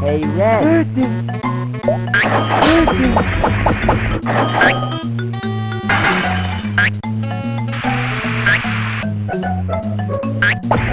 Hey, Red.